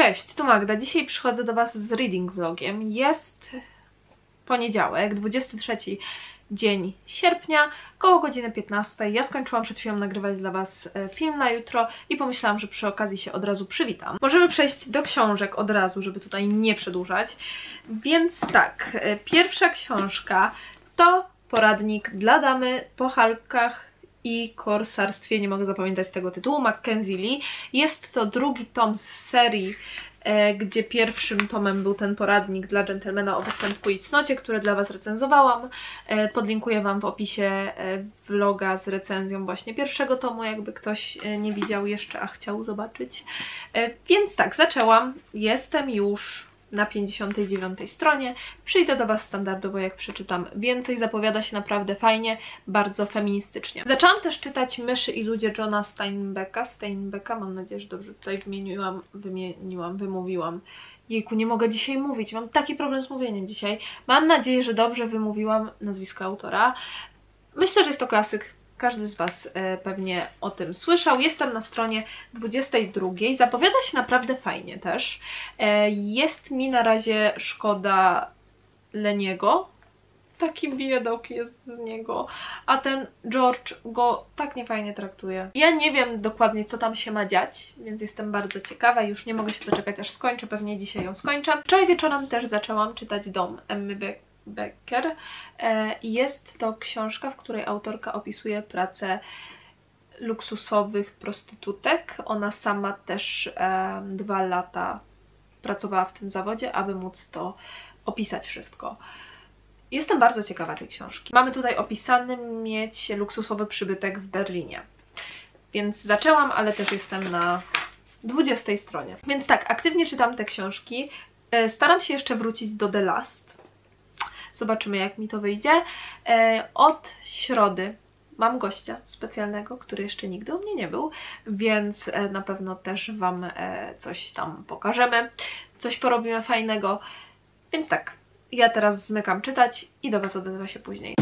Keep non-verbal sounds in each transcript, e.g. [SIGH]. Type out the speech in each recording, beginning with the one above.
Cześć, tu Magda. Dzisiaj przychodzę do Was z reading vlogiem. Jest poniedziałek, 23 dzień sierpnia, koło godziny 15. Ja skończyłam przed chwilą nagrywać dla Was e, film na jutro i pomyślałam, że przy okazji się od razu przywitam. Możemy przejść do książek od razu, żeby tutaj nie przedłużać. Więc tak, e, pierwsza książka to poradnik dla damy po halkach i korsarstwie, nie mogę zapamiętać tego tytułu, Mackenzie Lee. Jest to drugi tom z serii, e, gdzie pierwszym tomem był ten poradnik dla dżentelmena o występku i cnocie, który dla Was recenzowałam. E, podlinkuję Wam w opisie e, vloga z recenzją właśnie pierwszego tomu, jakby ktoś e, nie widział jeszcze, a chciał zobaczyć. E, więc tak, zaczęłam. Jestem już na 59 stronie. Przyjdę do Was standardowo, jak przeczytam więcej. Zapowiada się naprawdę fajnie, bardzo feministycznie. Zaczęłam też czytać Myszy i ludzie Johna Steinbecka. Steinbecka, mam nadzieję, że dobrze tutaj wymieniłam, wymieniłam, wymówiłam. Jejku, nie mogę dzisiaj mówić. Mam taki problem z mówieniem dzisiaj. Mam nadzieję, że dobrze wymówiłam nazwisko autora. Myślę, że jest to klasyk każdy z Was e, pewnie o tym słyszał. Jestem na stronie 22. Zapowiada się naprawdę fajnie też. E, jest mi na razie szkoda Leniego. Taki biedok jest z niego, a ten George go tak niefajnie traktuje. Ja nie wiem dokładnie, co tam się ma dziać, więc jestem bardzo ciekawa. Już nie mogę się doczekać, aż skończę. Pewnie dzisiaj ją skończę. Wczoraj wieczorem też zaczęłam czytać Dom Emmy Beck Becker. E, Jest to książka, w której autorka opisuje pracę luksusowych prostytutek. Ona sama też dwa lata pracowała w tym zawodzie, aby móc to opisać wszystko. Jestem bardzo ciekawa tej książki. Mamy tutaj opisany mieć luksusowy przybytek w Berlinie. Więc zaczęłam, ale też jestem na 20 stronie. Więc tak, aktywnie czytam te książki. E, Staram się jeszcze wrócić do The Last. Zobaczymy, jak mi to wyjdzie. E, Od środy mam gościa specjalnego, który jeszcze nigdy u mnie nie był, więc e, na pewno też Wam e, coś tam pokażemy, coś porobimy fajnego. Więc tak, ja teraz zmykam czytać i do Was odezwę się później.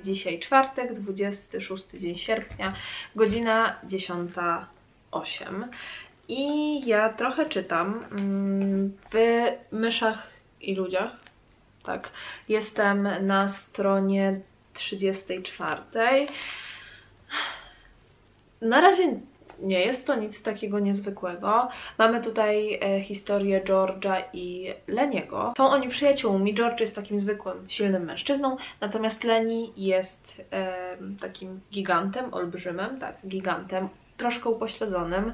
Jest dzisiaj czwartek, 26 dzień sierpnia, godzina 10.08 i ja trochę czytam mm, w Myszach i Ludziach. Tak, jestem na stronie 34. Na razie nie jest to nic takiego niezwykłego. Mamy tutaj e, historię George'a i Leniego. Są oni przyjaciółmi. George jest takim zwykłym, silnym mężczyzną, natomiast Leni jest e, takim gigantem, olbrzymem, tak, gigantem, troszkę upośledzonym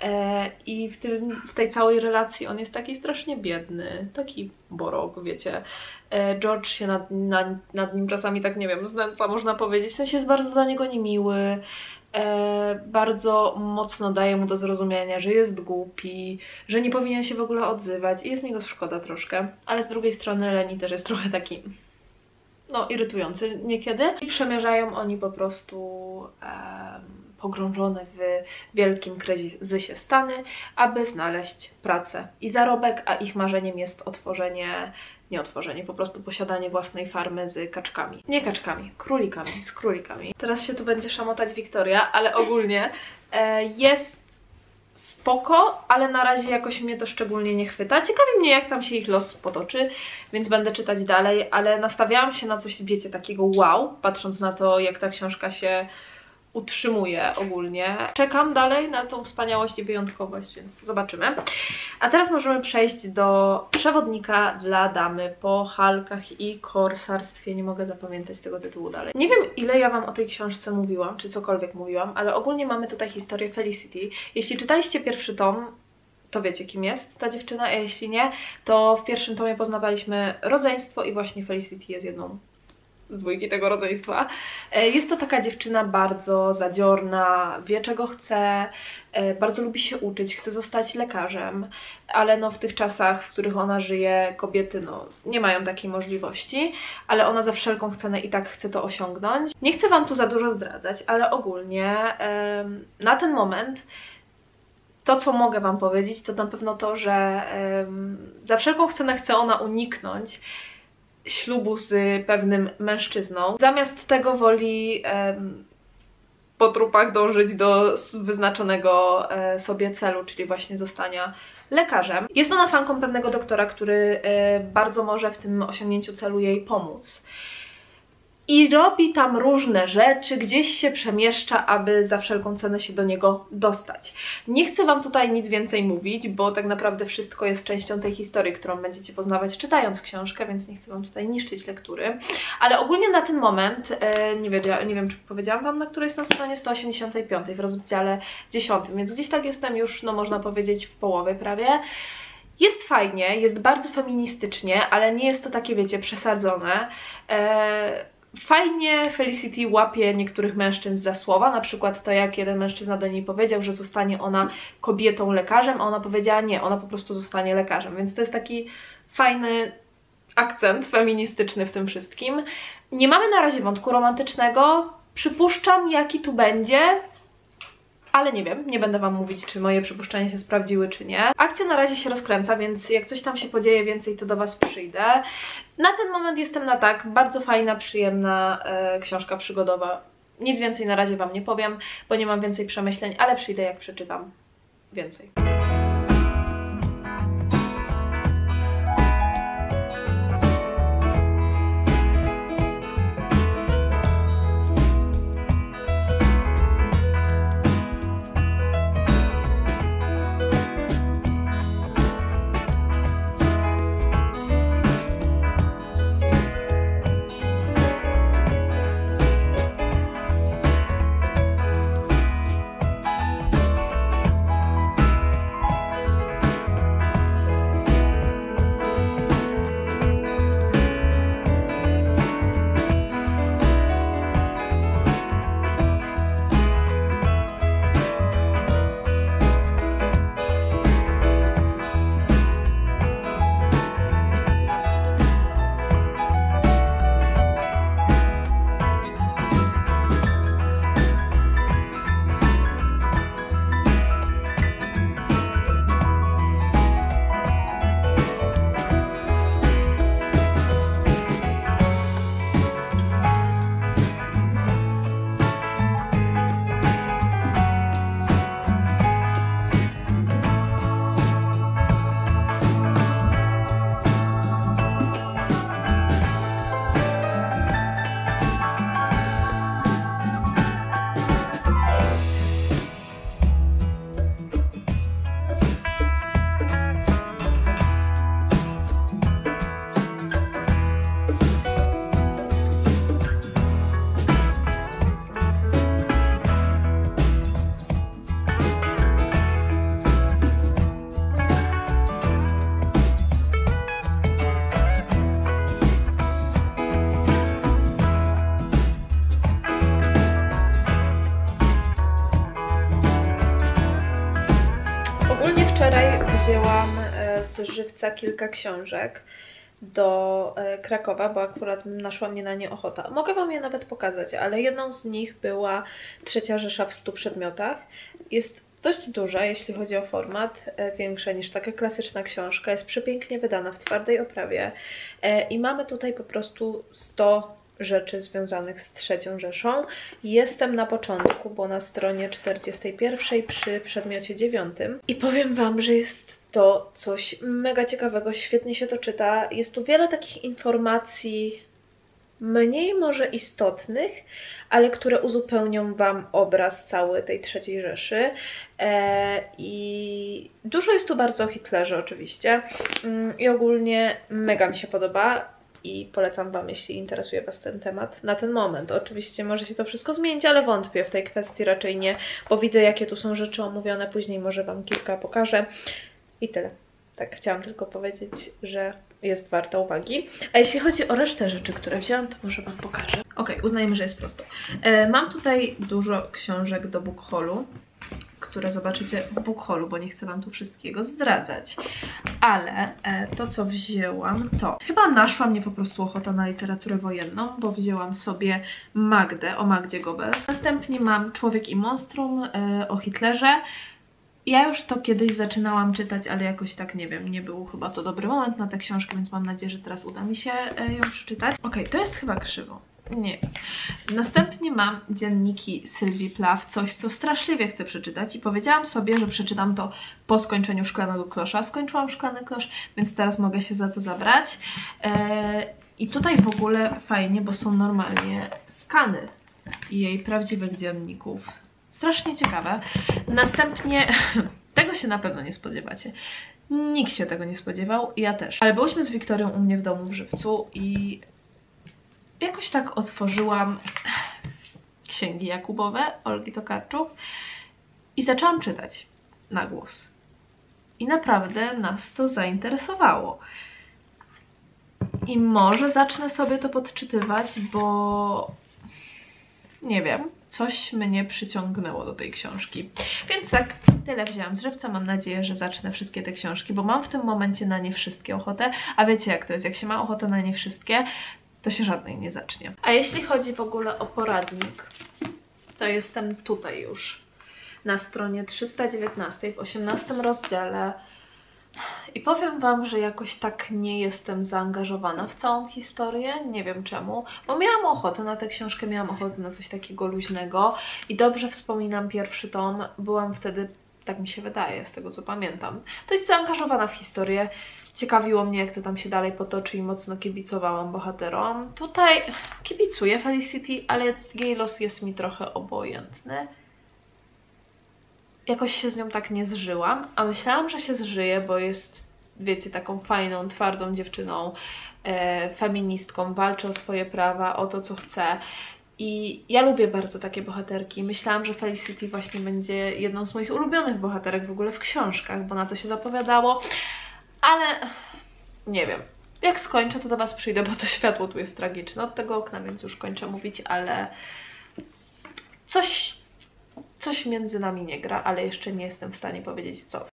e, i w, tym, w tej całej relacji on jest taki strasznie biedny, taki borok, wiecie. E, George się nad, nad, nad nim czasami tak, nie wiem, znęca, można powiedzieć, w sensie jest bardzo dla niego niemiły, bardzo mocno daje mu do zrozumienia, że jest głupi, że nie powinien się w ogóle odzywać i jest mi go szkoda troszkę, ale z drugiej strony Leni też jest trochę taki no, irytujący niekiedy. I przemierzają oni po prostu pogrążone w wielkim kryzysie Stany, aby znaleźć pracę i zarobek, a ich marzeniem jest otworzenie, nie otworzenie, po prostu posiadanie własnej farmy z kaczkami. Nie kaczkami, królikami, z królikami. Teraz się tu będzie szamotać Wiktoria, ale ogólnie e, jest spoko, ale na razie jakoś mnie to szczególnie nie chwyta. Ciekawi mnie, jak tam się ich los potoczy, więc będę czytać dalej, ale nastawiałam się na coś, wiecie, takiego wow, patrząc na to, jak ta książka się utrzymuje ogólnie. Czekam dalej na tą wspaniałość i wyjątkowość, więc zobaczymy. A teraz możemy przejść do przewodnika dla damy po halkach i korsarstwie. Nie mogę zapamiętać tego tytułu dalej. Nie wiem, ile ja Wam o tej książce mówiłam, czy cokolwiek mówiłam, ale ogólnie mamy tutaj historię Felicity. Jeśli czytaliście pierwszy tom, to wiecie kim jest ta dziewczyna, a jeśli nie, to w pierwszym tomie poznawaliśmy rodzeństwo i właśnie Felicity jest jedną z dwójki tego rodzeństwa. E, jest to taka dziewczyna bardzo zadziorna, wie czego chce, e, bardzo lubi się uczyć, chce zostać lekarzem, ale no w tych czasach, w których ona żyje, kobiety no nie mają takiej możliwości, ale ona za wszelką cenę i tak chce to osiągnąć. Nie chcę Wam tu za dużo zdradzać, ale ogólnie na ten moment to, co mogę Wam powiedzieć, to na pewno to, że za wszelką cenę chce ona uniknąć ślubu z pewnym mężczyzną. Zamiast tego woli po trupach dążyć do wyznaczonego e, sobie celu, czyli właśnie zostania lekarzem. Jest ona fanką pewnego doktora, który e, bardzo może w tym osiągnięciu celu jej pomóc i robi tam różne rzeczy, gdzieś się przemieszcza, aby za wszelką cenę się do niego dostać. Nie chcę Wam tutaj nic więcej mówić, bo tak naprawdę wszystko jest częścią tej historii, którą będziecie poznawać czytając książkę, więc nie chcę Wam tutaj niszczyć lektury. Ale ogólnie na ten moment, e, nie, wiem, nie wiem czy powiedziałam Wam, na której jestem stronie 185 w rozdziale 10, więc gdzieś tak jestem już, no można powiedzieć, w połowie prawie. Jest fajnie, jest bardzo feministycznie, ale nie jest to takie, wiecie, przesadzone. Eee, Fajnie Felicity łapie niektórych mężczyzn za słowa, na przykład to jak jeden mężczyzna do niej powiedział, że zostanie ona kobietą lekarzem, a ona powiedziała nie, ona po prostu zostanie lekarzem, więc to jest taki fajny akcent feministyczny w tym wszystkim. Nie mamy na razie wątku romantycznego, przypuszczam jaki tu będzie, ale nie wiem, nie będę Wam mówić, czy moje przypuszczenia się sprawdziły, czy nie. Akcja na razie się rozkręca, więc jak coś tam się podzieje więcej, to do Was przyjdę. Na ten moment jestem na tak, bardzo fajna, przyjemna e, książka przygodowa. Nic więcej na razie Wam nie powiem, bo nie mam więcej przemyśleń, ale przyjdę jak przeczytam więcej. Żywca kilka książek do e, Krakowa, bo akurat naszła mnie na nie ochota. Mogę Wam je nawet pokazać, ale jedną z nich była Trzecia Rzesza w 100 przedmiotach. Jest dość duża, jeśli chodzi o format, e, większa niż taka klasyczna książka. Jest przepięknie wydana w twardej oprawie i mamy tutaj po prostu 100 rzeczy związanych z trzecią Rzeszą. Jestem na początku, bo na stronie 41 przy przedmiocie 9 i powiem Wam, że jest to coś mega ciekawego, świetnie się to czyta. Jest tu wiele takich informacji mniej może istotnych, ale które uzupełnią Wam obraz cały tej trzeciej Rzeszy. E, I dużo jest tu bardzo o Hitlerze oczywiście. Mm, I ogólnie mega mi się podoba i polecam Wam, jeśli interesuje Was ten temat na ten moment. Oczywiście może się to wszystko zmienić, ale wątpię w tej kwestii raczej nie, bo widzę jakie tu są rzeczy omówione, później może Wam kilka pokażę i tyle. Tak, chciałam tylko powiedzieć, że jest warta uwagi. A jeśli chodzi o resztę rzeczy, które wzięłam, to może Wam pokażę. Ok, uznajmy, że jest prosto. E, mam tutaj dużo książek do bookholu które zobaczycie w bookholu, bo nie chcę Wam tu wszystkiego zdradzać. Ale e, to, co wzięłam, to chyba naszła mnie po prostu ochota na literaturę wojenną, bo wzięłam sobie Magdę, o Magdzie Goebbels. Następnie mam Człowiek i Monstrum e, o Hitlerze. Ja już to kiedyś zaczynałam czytać, ale jakoś tak nie wiem, nie był chyba to dobry moment na tę książkę, więc mam nadzieję, że teraz uda mi się e, ją przeczytać. Okay, to jest chyba krzywo. Nie. Następnie mam dzienniki Sylwii Plaw, coś co straszliwie chcę przeczytać i powiedziałam sobie, że przeczytam to po skończeniu Szklanego Klosza. Skończyłam Szklany Klosz, więc teraz mogę się za to zabrać. Eee, I tutaj w ogóle fajnie, bo są normalnie skany jej prawdziwych dzienników. Strasznie ciekawe. Następnie, [CLEARS THROAT] tego się na pewno nie spodziewacie. Nikt się tego nie spodziewał, ja też. Ale byłyśmy z Wiktorią u mnie w domu w Żywcu i jakoś tak otworzyłam księgi Jakubowe Olgi Tokarczuk i zaczęłam czytać na głos. I naprawdę nas to zainteresowało. I może zacznę sobie to podczytywać, bo nie wiem, coś mnie przyciągnęło do tej książki. Więc tak, tyle wzięłam z żywca. Mam nadzieję, że zacznę wszystkie te książki, bo mam w tym momencie na nie wszystkie ochotę. A wiecie jak to jest, jak się ma ochotę na nie wszystkie, to się żadnej nie zacznie. A jeśli chodzi w ogóle o poradnik, to jestem tutaj już na stronie 319 w 18 rozdziale. I powiem Wam, że jakoś tak nie jestem zaangażowana w całą historię, nie wiem czemu, bo miałam ochotę na tę książkę, miałam ochotę na coś takiego luźnego. I dobrze wspominam pierwszy tom, byłam wtedy, tak mi się wydaje, z tego co pamiętam, dość zaangażowana w historię, Ciekawiło mnie, jak to tam się dalej potoczy i mocno kibicowałam bohaterom. Tutaj kibicuję Felicity, ale jej los jest mi trochę obojętny. Jakoś się z nią tak nie zżyłam, a myślałam, że się zżyję, bo jest, wiecie, taką fajną, twardą dziewczyną, e, feministką, walczy o swoje prawa, o to, co chce. I ja lubię bardzo takie bohaterki. Myślałam, że Felicity właśnie będzie jedną z moich ulubionych bohaterek w ogóle w książkach, bo na to się zapowiadało ale nie wiem. Jak skończę, to do Was przyjdę, bo to [LAUGHS] światło tu jest tragiczne od tego okna, więc już kończę mówić, ale coś, coś między nami nie gra, ale jeszcze nie jestem w stanie powiedzieć co.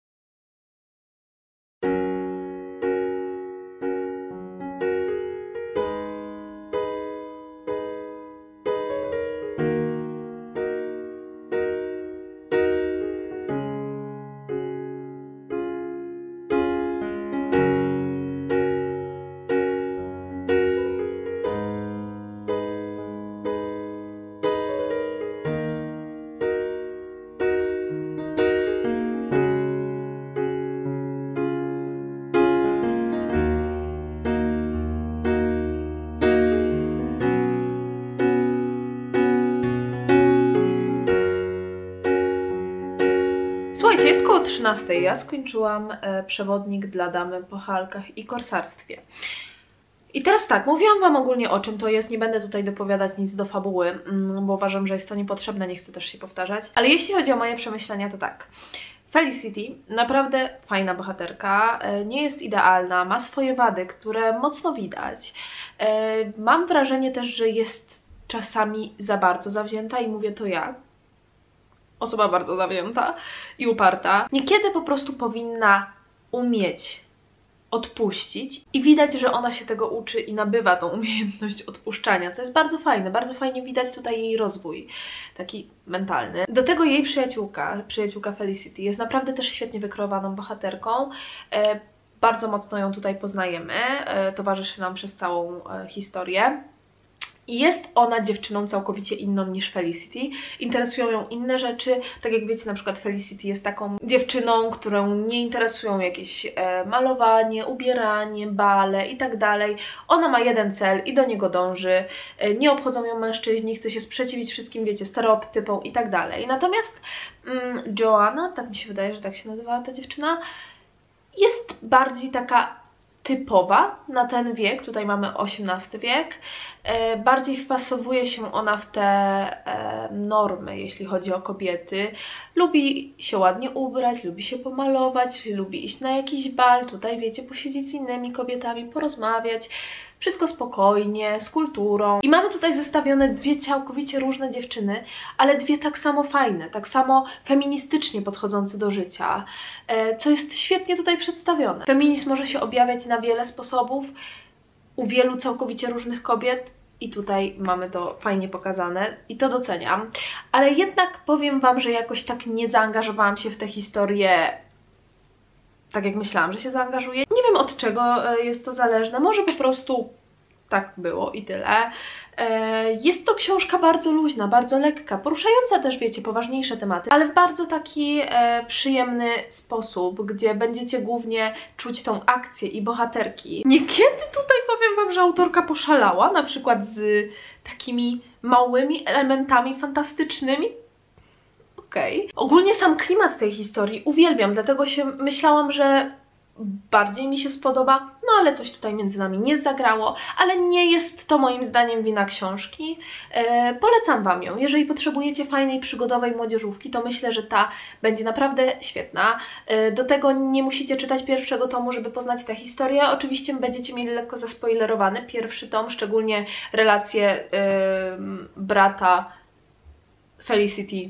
Słuchajcie, jest koło 13. Ja skończyłam e, przewodnik dla damy po halkach i korsarstwie. I teraz tak, mówiłam Wam ogólnie o czym to jest, nie będę tutaj dopowiadać nic do fabuły, mm, bo uważam, że jest to niepotrzebne, nie chcę też się powtarzać. Ale jeśli chodzi o moje przemyślenia, to tak. Felicity, naprawdę fajna bohaterka, e, nie jest idealna, ma swoje wady, które mocno widać. E, mam wrażenie też, że jest czasami za bardzo zawzięta i mówię to ja, osoba bardzo zawzięta i uparta. Niekiedy po prostu powinna umieć odpuścić i widać, że ona się tego uczy i nabywa tą umiejętność odpuszczania, co jest bardzo fajne. Bardzo fajnie widać tutaj jej rozwój, taki mentalny. Do tego jej przyjaciółka, przyjaciółka Felicity jest naprawdę też świetnie wykreowaną bohaterką. E, bardzo mocno ją tutaj poznajemy, e, towarzyszy nam przez całą e, historię. I jest ona dziewczyną całkowicie inną niż Felicity. Interesują ją inne rzeczy, tak jak wiecie, na przykład Felicity jest taką dziewczyną, którą nie interesują jakieś e, malowanie, ubieranie, bale i tak dalej. Ona ma jeden cel i do niego dąży. E, nie obchodzą ją mężczyźni, chce się sprzeciwić wszystkim, wiecie, stereotypom i tak dalej. Natomiast mm, Joanna, tak mi się wydaje, że tak się nazywała ta dziewczyna, jest bardziej taka typowa na ten wiek, tutaj mamy XVIII wiek, e, bardziej wpasowuje się ona w te e, normy, jeśli chodzi o kobiety. Lubi się ładnie ubrać, lubi się pomalować, lubi iść na jakiś bal, tutaj wiecie, posiedzieć z innymi kobietami, porozmawiać, wszystko spokojnie, z kulturą. I mamy tutaj zestawione dwie całkowicie różne dziewczyny, ale dwie tak samo fajne, tak samo feministycznie podchodzące do życia, e, co jest świetnie tutaj przedstawione. Feminizm może się objawiać na wiele sposobów, u wielu całkowicie różnych kobiet, i tutaj mamy to fajnie pokazane i to doceniam. Ale jednak powiem Wam, że jakoś tak nie zaangażowałam się w tę historię tak jak myślałam, że się zaangażuję. Od czego e, jest to zależne, może po prostu tak było i tyle. E, jest to książka bardzo luźna, bardzo lekka, poruszająca też, wiecie, poważniejsze tematy, ale w bardzo taki e, przyjemny sposób, gdzie będziecie głównie czuć tą akcję i bohaterki. Niekiedy tutaj powiem Wam, że autorka poszalała, na przykład z takimi małymi elementami fantastycznymi, okej. Okay. Ogólnie sam klimat tej historii uwielbiam, dlatego się myślałam, że bardziej mi się spodoba, no ale coś tutaj między nami nie zagrało, ale nie jest to moim zdaniem wina książki. E, polecam Wam ją. Jeżeli potrzebujecie fajnej, przygodowej młodzieżówki, to myślę, że ta będzie naprawdę świetna. E, do tego nie musicie czytać pierwszego tomu, żeby poznać tę historię. Oczywiście będziecie mieli lekko zaspoilerowany pierwszy tom, szczególnie relacje e, brata Felicity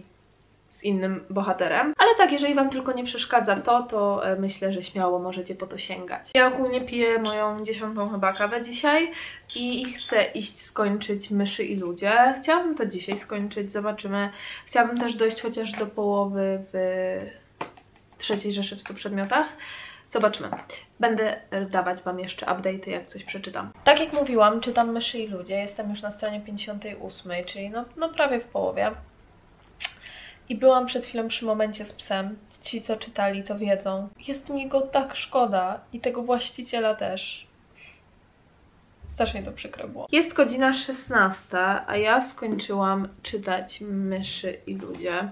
z innym bohaterem. Ale tak, jeżeli Wam tylko nie przeszkadza to, to e, myślę, że śmiało możecie po to sięgać. Ja ogólnie piję moją dziesiątą chyba kawę dzisiaj i chcę iść skończyć Myszy i Ludzie. Chciałabym to dzisiaj skończyć, zobaczymy. Chciałabym też dojść chociaż do połowy w trzeciej Rzeszy w 100 przedmiotach. Zobaczymy. Będę dawać Wam jeszcze update'y, jak coś przeczytam. Tak jak mówiłam, czytam Myszy i Ludzie. Jestem już na stronie 58, czyli no, no prawie w połowie. I byłam przed chwilą przy momencie z psem. Ci, co czytali, to wiedzą. Jest mi go tak szkoda i tego właściciela też. Strasznie to przykre było. Jest godzina 16, a ja skończyłam czytać Myszy i Ludzie.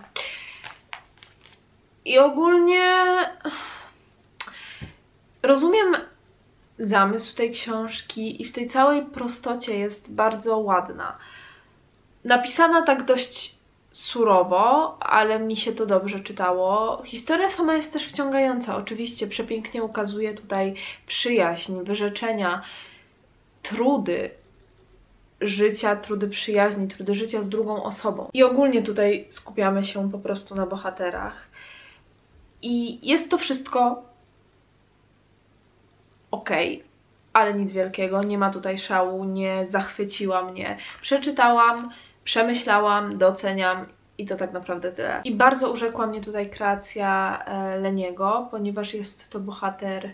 I ogólnie rozumiem zamysł tej książki i w tej całej prostocie jest bardzo ładna. Napisana tak dość surowo, ale mi się to dobrze czytało. Historia sama jest też wciągająca. Oczywiście przepięknie ukazuje tutaj przyjaźń, wyrzeczenia, trudy życia, trudy przyjaźni, trudy życia z drugą osobą. I ogólnie tutaj skupiamy się po prostu na bohaterach. I jest to wszystko ok, ale nic wielkiego, nie ma tutaj szału, nie zachwyciła mnie. Przeczytałam, przemyślałam, doceniam i to tak naprawdę tyle. I bardzo urzekła mnie tutaj kreacja e, Leniego, ponieważ jest to bohater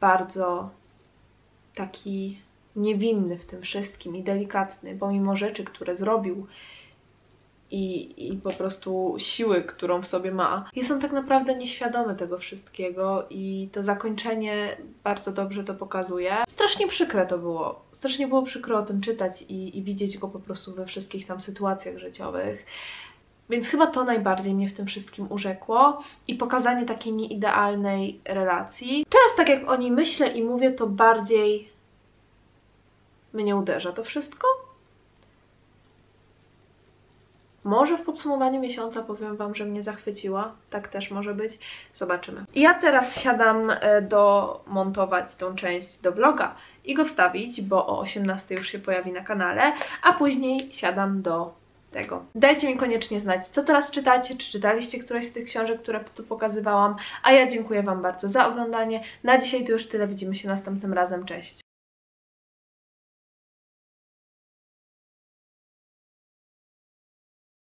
bardzo taki niewinny w tym wszystkim i delikatny, pomimo rzeczy, które zrobił i, i po prostu siły, którą w sobie ma. Jest on tak naprawdę nieświadomy tego wszystkiego i to zakończenie bardzo dobrze to pokazuje. Strasznie przykre to było. Strasznie było przykro o tym czytać i, i widzieć go po prostu we wszystkich tam sytuacjach życiowych. Więc chyba to najbardziej mnie w tym wszystkim urzekło i pokazanie takiej nieidealnej relacji. Teraz tak jak o niej myślę i mówię, to bardziej mnie uderza to wszystko. Może w podsumowaniu miesiąca powiem Wam, że mnie zachwyciła. Tak też może być. Zobaczymy. Ja teraz siadam e, do montować tą część do vloga i go wstawić, bo o 18 już się pojawi na kanale, a później siadam do tego. Dajcie mi koniecznie znać, co teraz czytacie, czy czytaliście któreś z tych książek, które tu pokazywałam, a ja dziękuję Wam bardzo za oglądanie. Na dzisiaj to już tyle, widzimy się następnym razem, cześć!